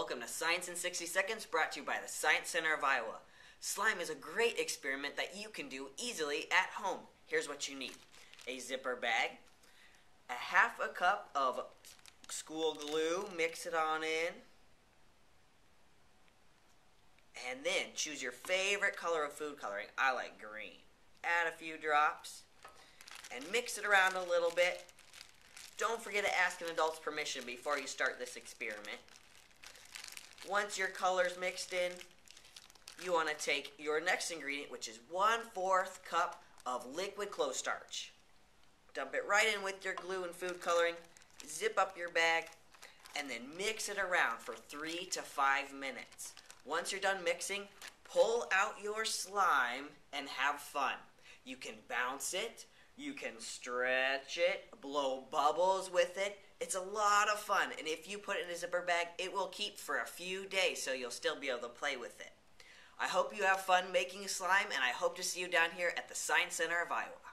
Welcome to Science in 60 Seconds, brought to you by the Science Center of Iowa. Slime is a great experiment that you can do easily at home. Here's what you need a zipper bag, a half a cup of school glue, mix it on in, and then choose your favorite color of food coloring. I like green. Add a few drops and mix it around a little bit. Don't forget to ask an adult's permission before you start this experiment. Once your color's mixed in, you want to take your next ingredient, which is one fourth cup of liquid starch. Dump it right in with your glue and food coloring, zip up your bag, and then mix it around for three to five minutes. Once you're done mixing, pull out your slime and have fun. You can bounce it, you can stretch it, blow bubbles with it. It's a lot of fun, and if you put it in a zipper bag, it will keep for a few days, so you'll still be able to play with it. I hope you have fun making slime, and I hope to see you down here at the Science Center of Iowa.